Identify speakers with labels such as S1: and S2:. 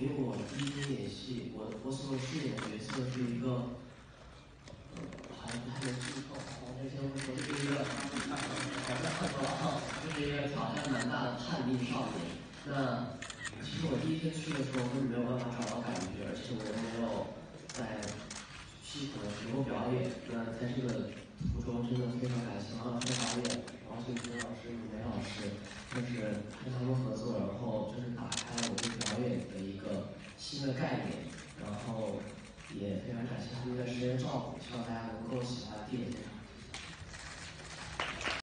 S1: 因为我第一天演戏，我我所饰演的角色是一个，呃，还还能剧透，我先先不说，就是一个，好像看错了啊，就是一个挑战蛮大的叛逆少年。那其实我第一天去的时候根本没有办法找到感觉，而且我都没有在戏可能学过表演。那在这个途中，真的非常感谢王老师导演、王庆春老师李、梅老师，就是跟他们合作，然后就是打开了我对表演的一个新的概念。然后也非常感谢他们的时间照顾，希望大家能够。